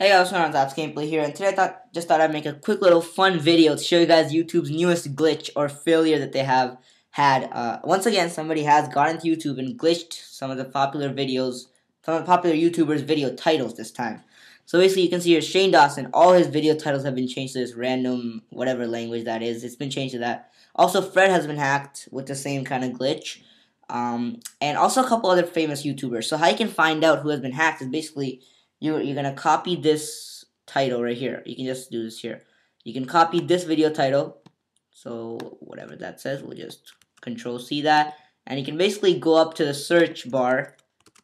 Hey guys, what's going on? Apps Gameplay here, and today I thought just thought I'd make a quick little fun video to show you guys YouTube's newest glitch or failure that they have had. Uh, once again, somebody has gone into YouTube and glitched some of the popular videos, some of the popular YouTubers' video titles this time. So basically, you can see here Shane Dawson. All his video titles have been changed to this random whatever language that is. It's been changed to that. Also, Fred has been hacked with the same kind of glitch. Um, and also a couple other famous YouTubers. So how you can find out who has been hacked is basically you're, you're to copy this title right here. You can just do this here. You can copy this video title. So whatever that says, we'll just control C that. And you can basically go up to the search bar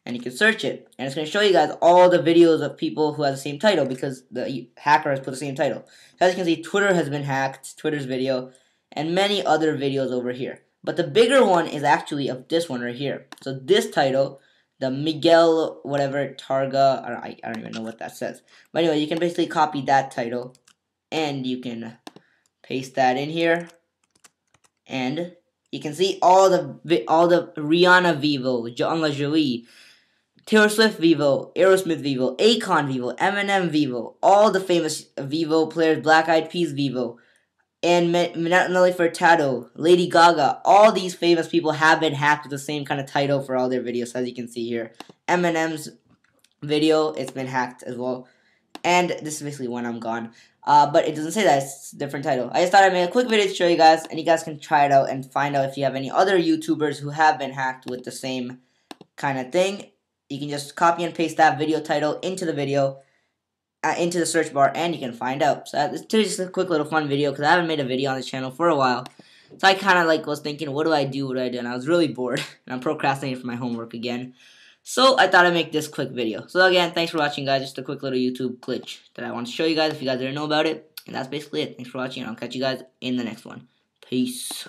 and you can search it. And it's going to show you guys all the videos of people who have the same title because the hacker has put the same title. As you can see, Twitter has been hacked, Twitter's video, and many other videos over here. But the bigger one is actually of this one right here. So this title the Miguel whatever Targa. I don't, I, I don't even know what that says. But anyway, you can basically copy that title, and you can paste that in here, and you can see all the all the Rihanna Vevo, Jon Lajoie, Taylor Swift Vevo, Aerosmith Vevo, Akon Vevo, Eminem Vevo, all the famous Vevo players, Black Eyed Peas Vevo, and Nelly Furtado, Lady Gaga, all these famous people have been hacked with the same kind of title for all their videos, as you can see here. Eminem's video, it's been hacked as well. And this is basically when I'm gone. Uh, but it doesn't say that, it's a different title. I just thought I'd make a quick video to show you guys, and you guys can try it out and find out if you have any other YouTubers who have been hacked with the same kind of thing. You can just copy and paste that video title into the video uh, into the search bar and you can find out. So this is just a quick little fun video because I haven't made a video on this channel for a while. So I kind of like was thinking, what do I do? What do I do? And I was really bored and I'm procrastinating for my homework again. So I thought I'd make this quick video. So again, thanks for watching guys. Just a quick little YouTube glitch that I want to show you guys if you guys didn't know about it. And that's basically it. Thanks for watching and I'll catch you guys in the next one. Peace.